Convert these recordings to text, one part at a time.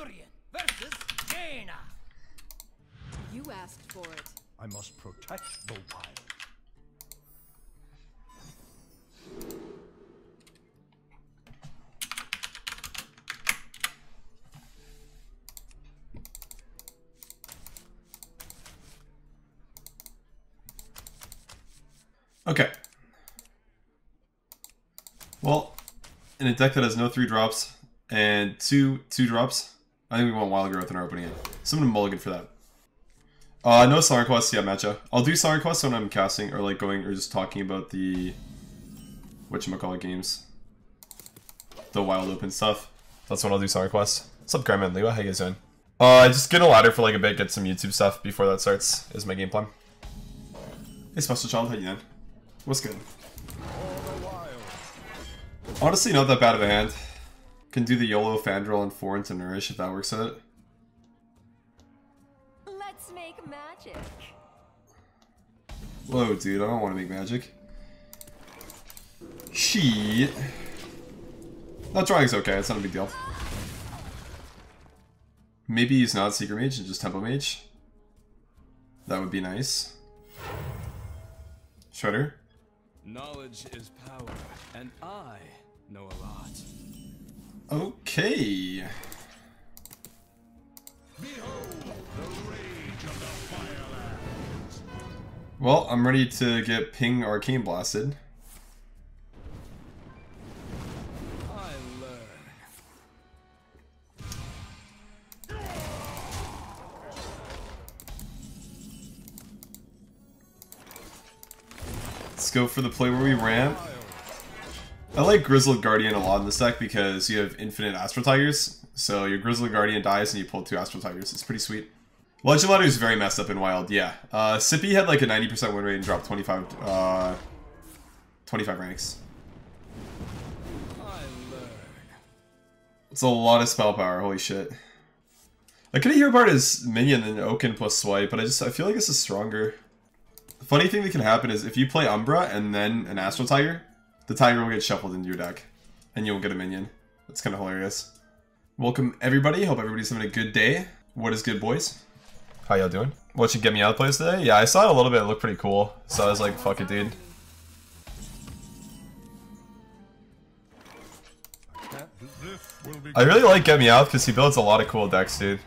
Furion versus Jaina. You asked for it. I must protect Bhopal. Okay. Well, in a deck that has no three drops and two two drops, I think we want Wild Growth in our opening hand. So I'm gonna mulligan for that. Uh, no Song Quest, yeah, matcha. I'll do Song Quest when I'm casting or like going or just talking about the whatchamacallit games. The wild open stuff. That's when I'll do Song Quest. What's up, Grandma and Leo? How you guys doing? Uh, just get a ladder for like a bit, get some YouTube stuff before that starts, is my game plan. Hey, Special Child, how you doing? What's good? Honestly, not that bad of a hand. Can do the YOLO, Fandral, and Foreign to Nourish if that works out. Let's make magic. Whoa, dude, I don't want to make magic. Shit. Not drawing's okay, it's not a big deal. Maybe he's not Secret Mage and just Tempo Mage. That would be nice. Shredder? Knowledge is power, and I know a lot. Okay. Well, I'm ready to get Ping Arcane Blasted. Let's go for the play where we ramp. I like Grizzled Guardian a lot in this deck because you have infinite Astral Tigers. So your Grizzled Guardian dies and you pull two Astral Tigers. It's pretty sweet. Legend Ladder is very messed up in Wild, yeah. Uh, Sippy had like a 90% win rate and dropped 25, uh, 25 ranks. It's a lot of spell power, holy shit. I could hear part is minion and Oaken plus swipe, but I just I feel like this is stronger. Funny thing that can happen is if you play Umbra and then an Astral Tiger, the Tiger will get shuffled into your deck. And you'll get a minion. That's kind of hilarious. Welcome everybody, hope everybody's having a good day. What is good boys? How y'all doing? What should get me out of place today? Yeah, I saw it a little bit, it looked pretty cool. So I was like, fuck it dude. I really like Get Me Out because he builds a lot of cool decks, dude.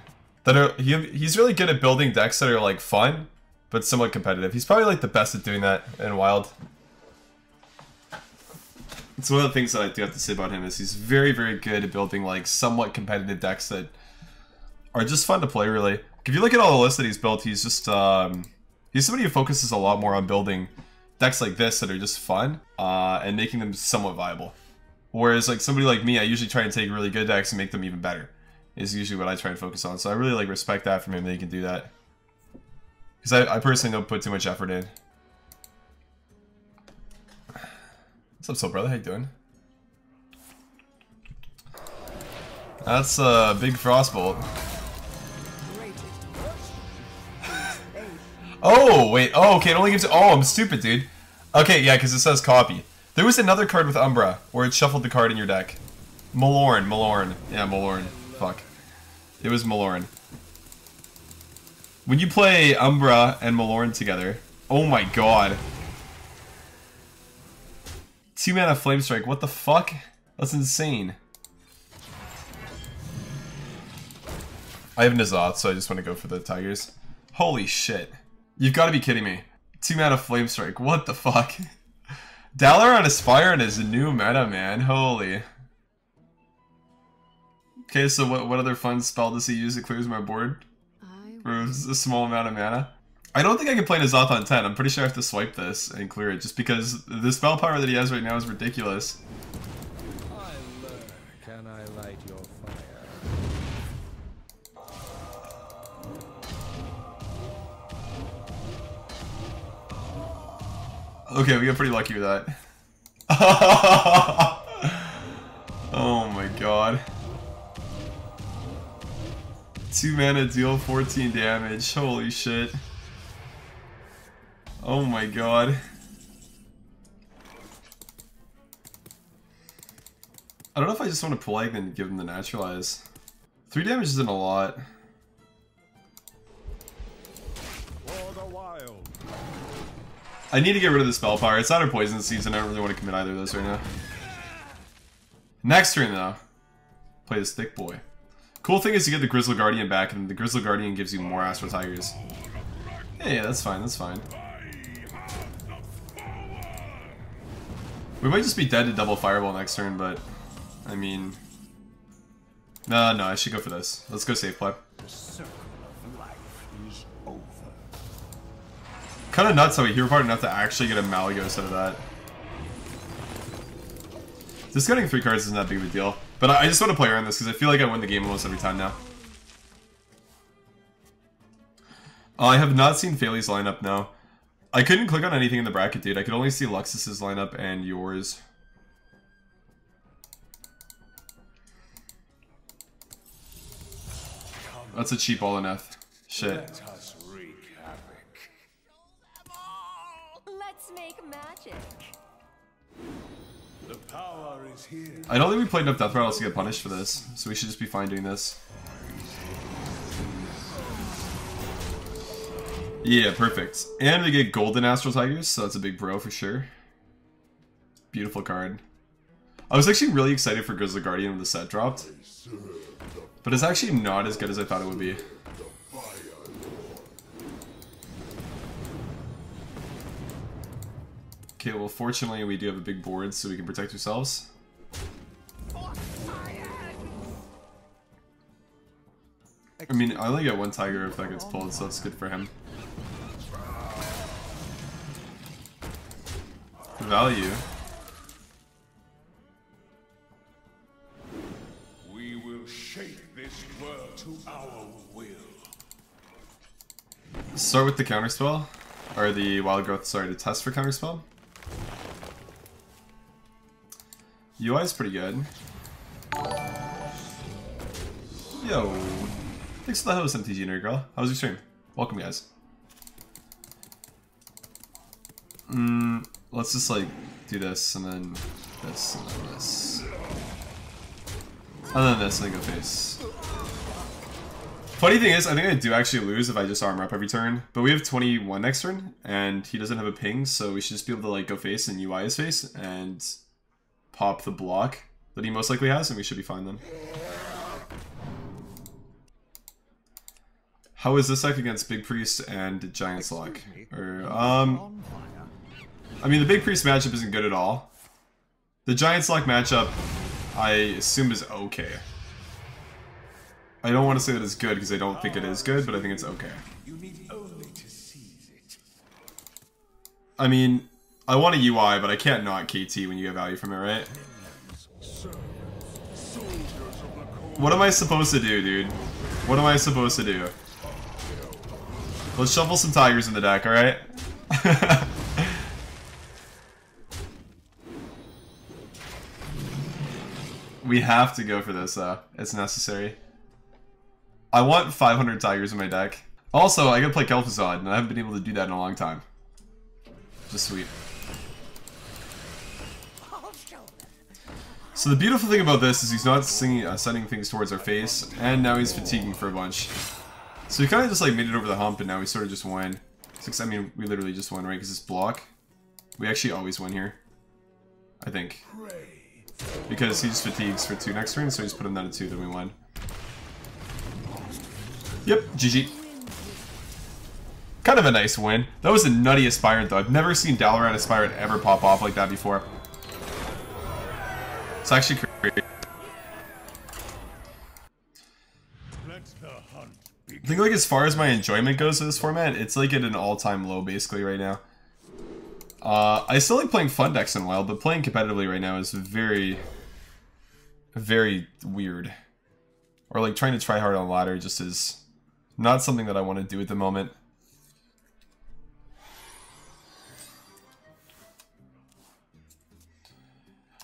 That are he, he's really good at building decks that are like fun, but somewhat competitive. He's probably like the best at doing that in Wild. It's one of the things that I do have to say about him is he's very, very good at building like somewhat competitive decks that are just fun to play. Really, if you look at all the lists that he's built, he's just um, he's somebody who focuses a lot more on building decks like this that are just fun uh, and making them somewhat viable. Whereas like somebody like me, I usually try and take really good decks and make them even better. Is usually what I try and focus on. So I really like respect that from him that he can do that. Because I, I personally don't put too much effort in. What's up, soul brother? How you doing? That's a uh, big frostbolt. Oh wait. Oh okay. It only gives. Oh, I'm stupid, dude. Okay, yeah, because it says copy. There was another card with Umbra where it shuffled the card in your deck. Malorne, Malorne. Yeah, Malorne. Fuck. It was Malorne. When you play Umbra and Malorne together, oh my god. Two mana Flame Strike, what the fuck? That's insane. I have N'Zoth, so I just want to go for the Tigers. Holy shit. You've got to be kidding me. Two mana Flame Strike, what the fuck? Dalaran is a new meta, man. Holy. Okay, so what, what other fun spell does he use that clears my board? For a small amount of mana? I don't think I can play N'Zoth on 10. I'm pretty sure I have to swipe this and clear it, just because the spell power that he has right now is ridiculous. I. Can I light your fire? Okay, we got pretty lucky with that. oh my god. Two mana deal 14 damage. Holy shit. Oh my god. I don't know if I just want to Plague and give him the Naturalize. Three damage isn't a lot. I need to get rid of the spell power. It's not our poison season. I don't really want to commit either of those right now. Next turn though, play this thick boy. Cool thing is you get the Grizzled Guardian back, and the Grizzled Guardian gives you more Astral Tigers. Yeah, yeah, that's fine. That's fine. We might just be dead to double Fireball next turn, but I mean, no, no, I should go for this. Let's go safe play. The of life is over. Kind of nuts how we hero part enough to actually get a Malygos out of that. Discarding three cards isn't that big of a deal. But I I just want to play around this because I feel like I win the game almost every time now. Uh, I have not seen Faley's lineup now. I couldn't click on anything in the bracket, dude. I could only see Luxus's lineup and yours. That's a cheap all in F. Shit. Let us wreak havoc. Let's make magic. The power is here. I don't think we played enough Death Rattles to get punished for this, so we should just be fine doing this. Yeah, perfect. And we get Golden Astral Tigers, so that's a big pro for sure. Beautiful card. I was actually really excited for Grizzled Guardian when the set dropped. But it's actually not as good as I thought it would be. Okay, well fortunately we do have a big board so we can protect ourselves. I mean, I only get one tiger if that gets pulled, so that's good for him. Value. We will shape this world to our will. Start with the counterspell. Or the wild growth, sorry, to test for counterspell. UI is pretty good. Yo. Thanks for the host, MTG Nerd Girl. How was your stream? Welcome, guys. Mm, let's just like do this and then this and then this. And then this and then go face. Funny thing is, I think I do actually lose if I just armor up every turn. But we have 21 next turn, and he doesn't have a ping, so we should just be able to like go face and UI his face and pop the block that he most likely has, and we should be fine then. How is this deck against Big Priest and Giant's Lock? Or um. I mean the Big Priest matchup isn't good at all. The Giant's Lock matchup, I assume is okay. I don't want to say that it's good because I don't think it is good, but I think it's okay. You need only to seize it. I mean, I want a UI, but I can't not KT when you get value from it, right? Soldiers of the cold. What am I supposed to do, dude? What am I supposed to do? Let's shuffle some tigers in the deck, alright? we have to go for this, though. It's necessary. I want 500 tigers in my deck. Also, I gotta play Kel'Thuzad, and I haven't been able to do that in a long time. Just sweet. So the beautiful thing about this is he's not singing, uh, sending things towards our face, and now he's fatiguing for a bunch. So he kind of just like made it over the hump, and now we sort of just won. Six, I mean, we literally just won, right? Because it's block. We actually always win here. I think. Because he just fatigues for two next turn, so he's put him down to two, then we win. Yep, GG. Kind of a nice win. That was the nuttiest Byron though. I've never seen Dalaran Aspirant ever pop off like that before. It's actually crazy. I think like as far as my enjoyment goes of this format, it's like at an all-time low basically right now. Uh, I still like playing fun decks in a while, but playing competitively right now is very, very weird. Or like trying to try hard on ladder just is not something that I want to do at the moment.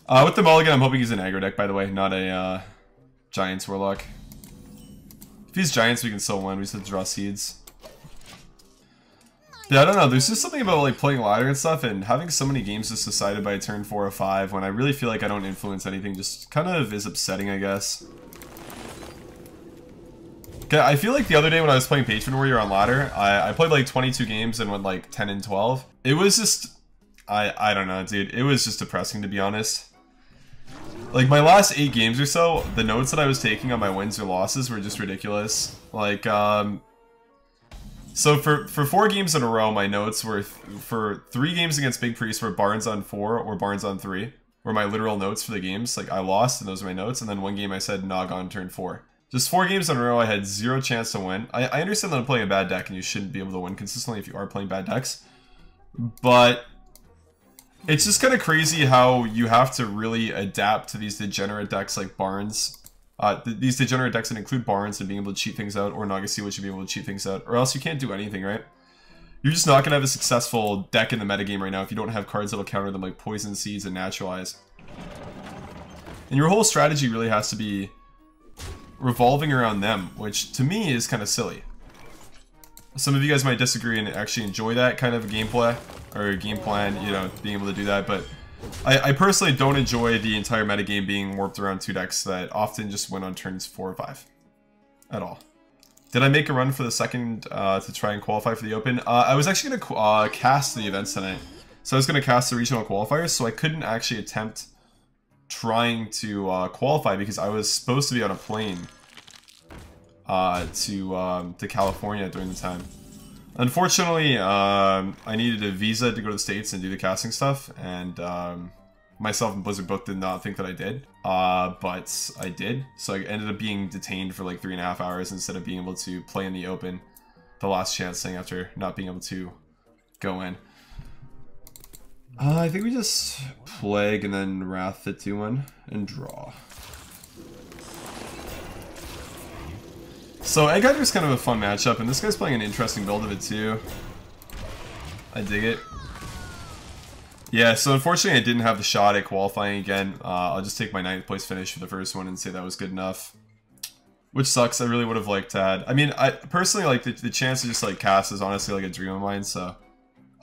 Uh, with the mulligan, I'm hoping he's an aggro deck, by the way, not a uh, Giants Warlock. If he's Giants, we can still win. We just have to draw seeds. Yeah, I don't know. There's just something about like playing ladder and stuff, and having so many games just decided by turn four or five when I really feel like I don't influence anything. Just kind of is upsetting, I guess. Okay, I feel like the other day when I was playing Patron Warrior on ladder, I, I played like 22 games and went like 10 and 12. It was just, I I don't know, dude. It was just depressing to be honest. Like my last eight games or so, the notes that I was taking on my wins or losses were just ridiculous. Like, um, so for for four games in a row, my notes were th for three games against Big Priest were Barnes on four or Barnes on three were my literal notes for the games. Like I lost and those are my notes, and then one game I said Nog on turn four. Just four games in a row, I had zero chance to win. I, I understand that I'm playing a bad deck and you shouldn't be able to win consistently if you are playing bad decks. But it's just kind of crazy how you have to really adapt to these degenerate decks like Barnes. Uh, th these degenerate decks that include Barnes and being able to cheat things out, or Naga Sea Witch should be able to cheat things out, or else you can't do anything, right? You're just not going to have a successful deck in the metagame right now if you don't have cards that'll counter them like Poison Seeds and Naturalize. And your whole strategy really has to be revolving around them, which to me is kind of silly. Some of you guys might disagree and actually enjoy that kind of gameplay or game plan, you know, being able to do that, but I, I personally don't enjoy the entire metagame being warped around two decks that often just win on turns four or five at all. Did I make a run for the second uh, to try and qualify for the Open? Uh, I was actually going to uh, cast the events tonight. So I was going to cast the regional qualifiers, so I couldn't actually attempt trying to uh, qualify because I was supposed to be on a plane uh, to um, to California during the time. Unfortunately, um, I needed a visa to go to the States and do the casting stuff, and um, myself and Blizzard both did not think that I did, uh, but I did. So I ended up being detained for like three and a half hours instead of being able to play in the open the last chance thing after not being able to go in. Uh, I think we just Plague and then Wrath the 2-1 and draw. So Egg is kind of a fun matchup, and this guy's playing an interesting build of it too. I dig it. Yeah, so unfortunately I didn't have the shot at qualifying again. Uh, I'll just take my ninth place finish for the first one and say that was good enough. Which sucks, I really would have liked to add. I mean, I personally, like, the, the chance to just, like, cast is honestly, like, a dream of mine, so...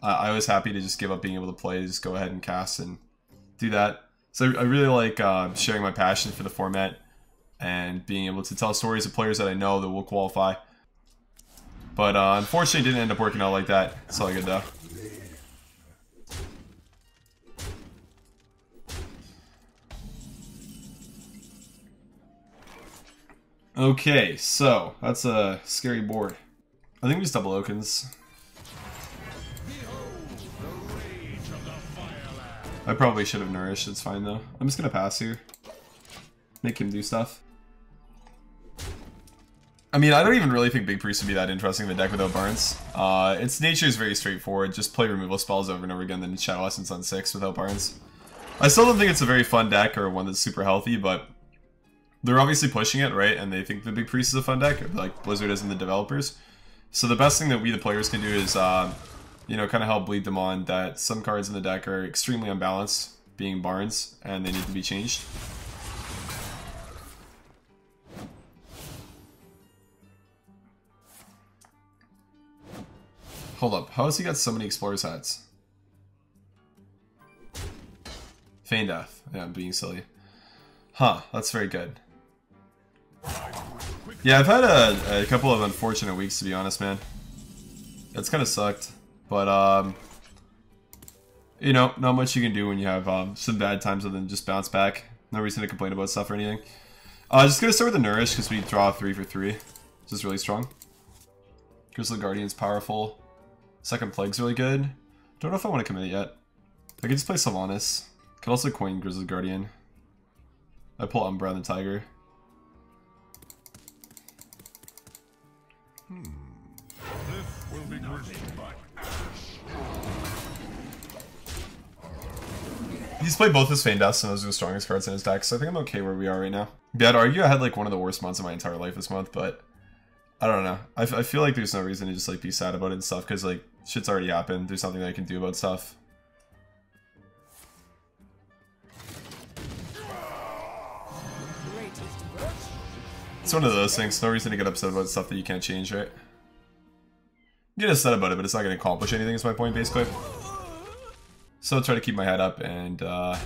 I was happy to just give up being able to play, just go ahead and cast and do that. So I really like uh, sharing my passion for the format and being able to tell stories of players that I know that will qualify. But uh, unfortunately, didn't end up working out like that. It's all good though. Okay, so that's a scary board. I think we just double Okins. I probably should have nourished, it's fine though. I'm just gonna pass here. Make him do stuff. I mean, I don't even really think Big Priest would be that interesting in the deck without Barnes. Uh, its nature is very straightforward. Just play removal spells over and over again, then Shadow Essence on 6 without Barnes. I still don't think it's a very fun deck or one that's super healthy, but they're obviously pushing it, right? And they think the Big Priest is a fun deck, like Blizzard is in the developers. So the best thing that we, the players, can do is, uh, you know, kind of help bleed them on that some cards in the deck are extremely unbalanced, being Barnes, and they need to be changed. Hold up, how has he got so many Explorer's hats? Feign Death. Yeah, I'm being silly. Huh, that's very good. Yeah, I've had a, a couple of unfortunate weeks, to be honest, man. It's kind of sucked. But, um... You know, not much you can do when you have um, some bad times other than just bounce back. No reason to complain about stuff or anything. Uh, just gonna start with the Nourish, because we draw 3 for 3. Which is really strong. Grizzled Guardian's powerful. Second Plague's really good. Don't know if I want to commit yet. I could just play Sylvanas. Could also coin Grizzled Guardian. I pull Umbra and the Tiger. Hmm. He's played both his Feign Deaths and those are the strongest cards in his deck, so I think I'm okay where we are right now. Yeah, I'd argue I had like one of the worst months of my entire life this month, but I don't know. I, I feel like there's no reason to just like be sad about it and stuff, because like shit's already happened. There's nothing that I can do about stuff. It's one of those things. No reason to get upset about stuff that you can't change, right? Get upset about it, but it's not going to accomplish anything, is my point, basically. So I'll try to keep my head up and uh,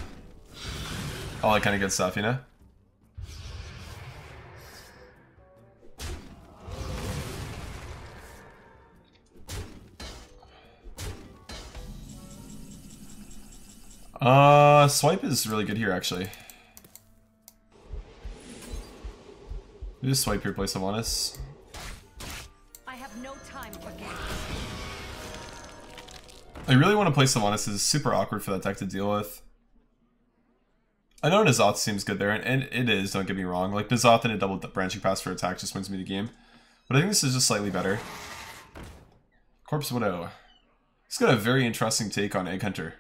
all that kind of good stuff, you know? Uh, swipe is really good here, actually. You just swipe here, play Sylvanas. I have no time for games. I really want to play Sylvanas. It's super awkward for that deck to deal with. I know N'Zoth seems good there, and, and it is, don't get me wrong. Like, N'Zoth and a double Branching Paths for attack just wins me the game. But I think this is just slightly better. Corpse Widow. He's got a very interesting take on Egg Hunter.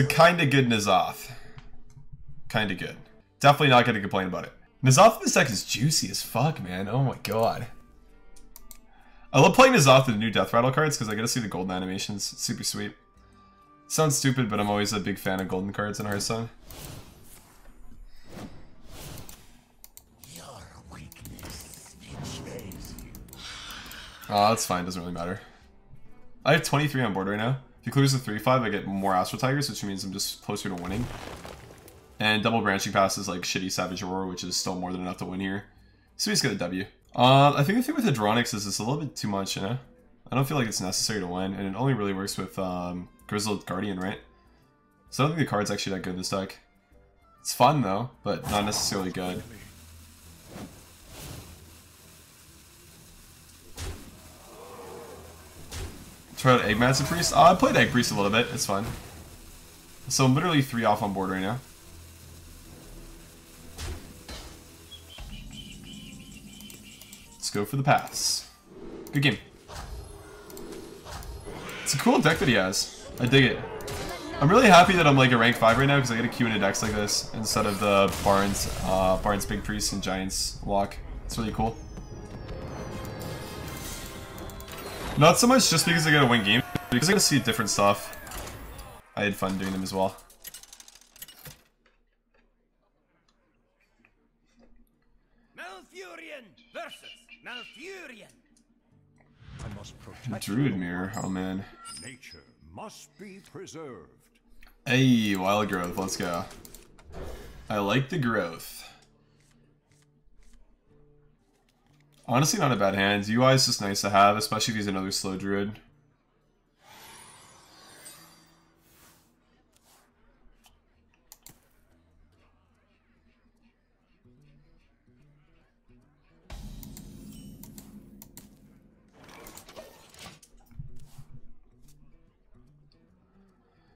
A kinda good N'Zoth. Kinda good. Definitely not gonna complain about it. N'Zoth this deck is juicy as fuck, man. Oh my god. I love playing N'Zoth with the new Death Rattle cards because I get to see the golden animations. It's super sweet. Sounds stupid, but I'm always a big fan of golden cards in Hearthstone. Oh, that's fine. Doesn't really matter. I have 23 on board right now. If he clears the 3-5, I get more Astral Tigers, which means I'm just closer to winning. And double Branching Paths is like shitty Savage Roar, which is still more than enough to win here. So he's got a W. Uh, I think the thing with Hadronox is it's a little bit too much, you know? I don't feel like it's necessary to win, and it only really works with um, Grizzled Guardian, right? So I don't think the card's actually that good in this deck. It's fun though, but not necessarily good. Try out Eggmancer Priest? I played Egg Priest a little bit, it's fun. So I'm literally three off on board right now. Let's go for the pass. Good game. It's a cool deck that he has. I dig it. I'm really happy that I'm like a rank 5 right now because I get a Q in a decks like this instead of the Barnes, uh, Barnes Big Priest and Giants lock. It's really cool. Not so much just because I get to win games, because I get to see different stuff. I had fun doing them as well. Malfurion versus Malfurion. I must protect Druid Mirror, oh man. nature must be preserved. Hey, Wild Growth, let's go. I like the growth. Honestly, not a bad hand. UI is just nice to have, especially if he's another slow druid.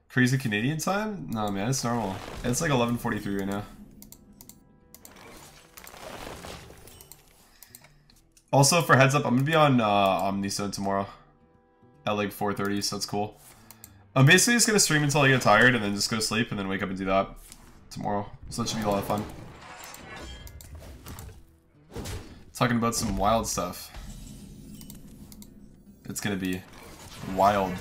Crazy Canadian time? No, man, it's normal. It's like 11.43 right now. Also, for heads up, I'm gonna be on uh, tomorrow at like 4:30, so that's cool. I'm basically just gonna stream until I get tired, and then just go sleep, and then wake up and do that tomorrow. So that should be a lot of fun. Talking about some wild stuff. It's gonna be wild.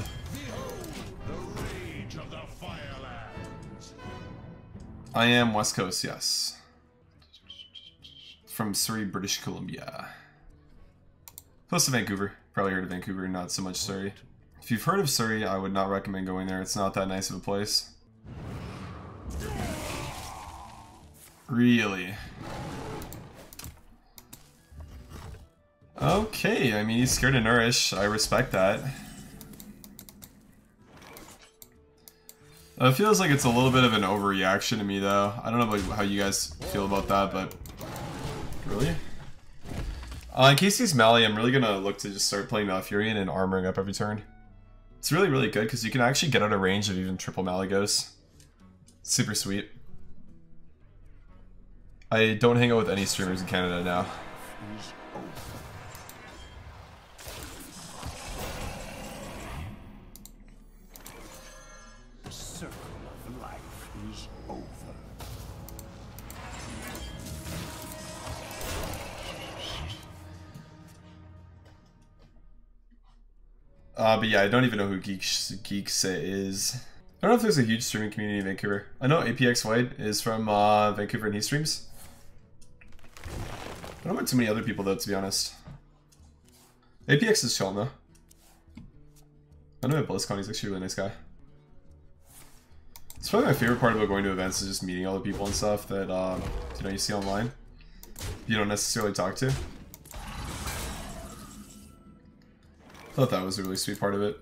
I am West Coast, yes. From Surrey, British Columbia. Close to Vancouver. Probably heard of Vancouver, not so much Surrey. If you've heard of Surrey, I would not recommend going there. It's not that nice of a place. Really? Okay, I mean, he's scared of nourish. I respect that. It feels like it's a little bit of an overreaction to me, though. I don't know how you guys feel about that, but... Really? Uh, in case he's Mally, I'm really gonna look to just start playing Malfurion and armoring up every turn. It's really, really good, because you can actually get out of range of even triple Malygos. Super sweet. I don't hang out with any streamers in Canada now. Uh, but yeah, I don't even know who Geeks Geeks is. I don't know if there's a huge streaming community in Vancouver. I know APX White is from uh, Vancouver and he streams. I don't know too many other people though, to be honest. APX is chilling though. I know at BlizzCon he's actually a really nice guy. It's probably my favorite part about going to events is just meeting all the people and stuff that um, you know you see online. You don't necessarily talk to. I thought that was a really sweet part of it.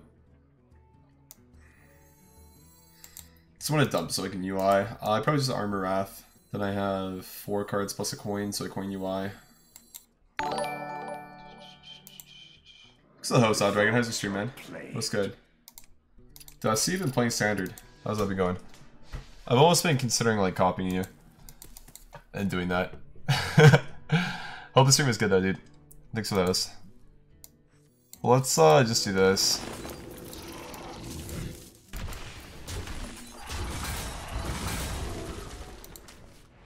Just want to dump so I can UI. Uh, I probably just Armor Wrath. Then I have four cards plus a coin, so I coin UI. What's the host, Odd Dragon? How's your stream, man? What's good? Dude, I see you been playing standard. How's that been going? I've almost been considering like copying you and doing that. Hope the stream is good though, dude. Thanks for those. Let's uh just do this.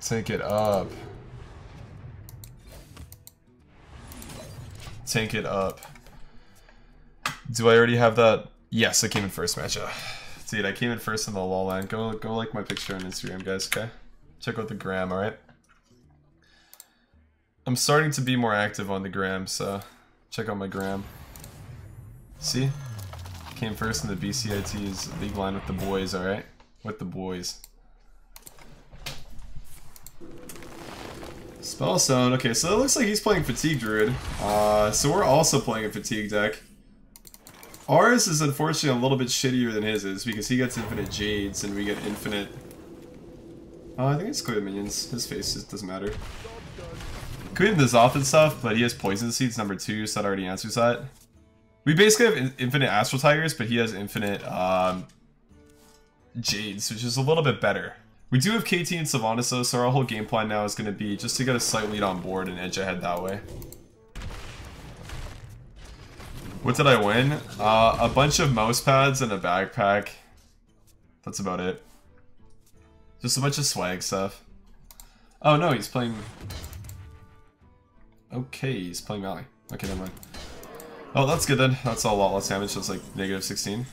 Take it up. Take it up. Do I already have that? Yes, I came in first matchup. Dude, I came in first in the land. Go, go like my picture on Instagram, guys, okay? Check out the gram, alright? I'm starting to be more active on the gram, so check out my gram. See? Came first in the BCIT's league line with the boys, alright? With the boys. Spellstone, okay, so it looks like he's playing Fatigue Druid. Uh, so we're also playing a Fatigue deck. Ours is unfortunately a little bit shittier than his is because he gets infinite Jades and we get infinite... Oh, I think it's clear minions. His face just doesn't matter. Could this off and stuff, but he has Poison Seeds number 2, so that already answers that. We basically have in infinite Astral Tigers, but he has infinite um, Jades, which is a little bit better. We do have KT and Sylvanas though, so our whole game plan now is going to be just to get a slight lead on board and edge ahead that way. What did I win? Uh, a bunch of mouse pads and a backpack. That's about it. Just a bunch of swag stuff. Oh no, he's playing... Okay, he's playing Mally. Okay, never mind. Oh, that's good then. That's a lot less damage, it's like negative 16.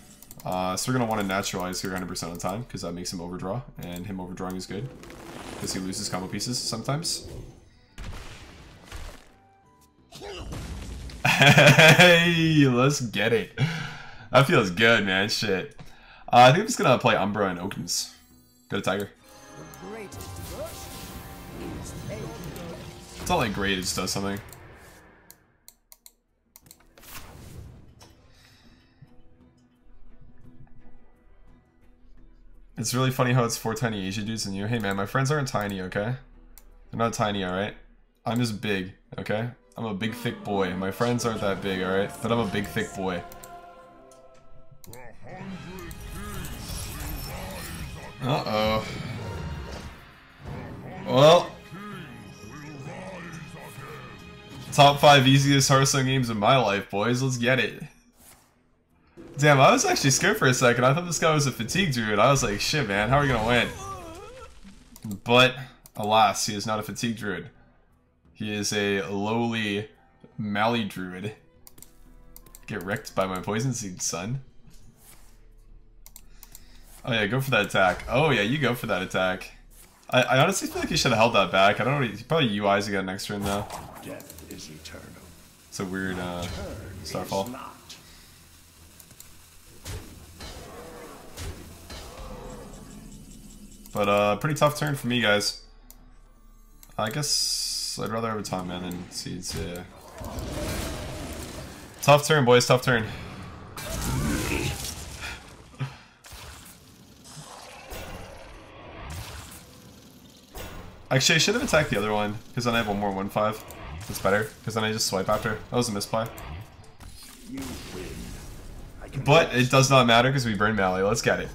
Uh, so we're going to want to naturalize here 100% of the time, because that makes him overdraw, and him overdrawing is good. Because he loses combo pieces sometimes. Hey, let's get it. That feels good, man. Shit. Uh, I think I'm just gonna play Umbra and Okins. Go to Tiger. It's not like just does something. It's really funny how it's four tiny Asian dudes and you. Hey man, my friends aren't tiny, okay? They're not tiny, alright? I'm just big, okay? I'm a big thick boy. My friends aren't that big, alright? But I'm a big thick boy. Uh-oh. Well. Top 5 easiest Hearthstone games in my life, boys. Let's get it. Damn, I was actually scared for a second. I thought this guy was a fatigue druid. I was like, shit, man, how are we gonna win? But, alas, he is not a fatigue druid. He is a lowly Mally druid. Get wrecked by my poison seed, son. Oh yeah, go for that attack. Oh yeah, you go for that attack. I, I honestly feel like he should have held that back. I don't know. He probably UIs again next turn though. Death is eternal. It's a weird uh, starfall. Not. But uh, pretty tough turn for me, guys. I guess I'd rather have a time man than seeds. Yeah. Tough turn, boys. Tough turn. Actually, I should have attacked the other one, because then I have one more 1-5. That's better, because then I just swipe after. That was a misplay. But it does not matter, because we burn Mally. Let's get it.